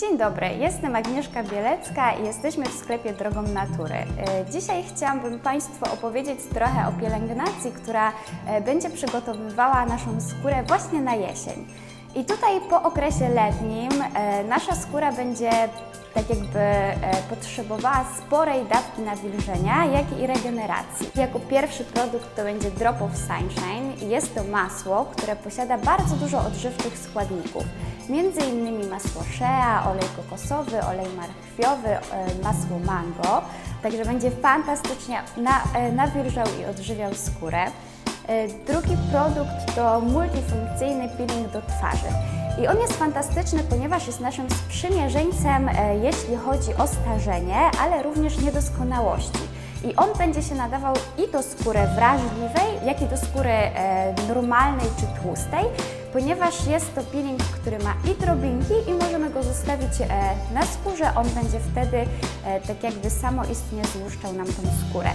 Dzień dobry, jestem Agnieszka Bielecka i jesteśmy w sklepie Drogą Natury. E, Dzisiaj chciałabym Państwu opowiedzieć trochę o pielęgnacji, która e, będzie przygotowywała naszą skórę właśnie na jesień. I tutaj po okresie letnim e, nasza skóra będzie tak jakby e, potrzebowała sporej dawki nawilżenia, jak i regeneracji. Jako pierwszy produkt to będzie Drop of Sunshine. Jest to masło, które posiada bardzo dużo odżywczych składników. Między innymi masło shea, olej kokosowy, olej marchwiowy, e, masło mango. Także będzie fantastycznie na, nawilżał i odżywiał skórę. E, Drugi produkt to multifunkcyjny peeling do twarzy. I on jest fantastyczny, ponieważ jest naszym sprzymierzeńcem, e, jeśli chodzi o starzenie, ale również niedoskonałości. I on będzie się nadawał i do skóry wrażliwej, jak i do skóry e, normalnej czy tłustej, ponieważ jest to peeling, który ma i drobinki i możemy go zostawić na skórze. On będzie wtedy tak jakby samoistnie złuszczał nam tą skórę.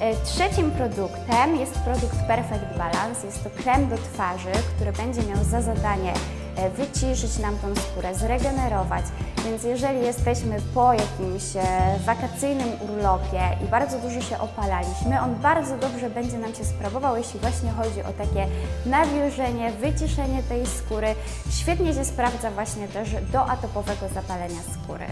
E, Trzecim produktem jest produkt Perfect Balance. Jest to krem do twarzy, który będzie miał za zadanie e, wyciszyć nam tą skórę, zregenerować. Więc jeżeli jesteśmy po jakimś e, wakacyjnym urlopie i bardzo dużo się opalaliśmy, on bardzo dobrze będzie nam się sprawował, jeśli właśnie chodzi o takie nawilżenie, wyciszenie tej skóry. Świetnie się sprawdza właśnie też do atopowego zapalenia skóry.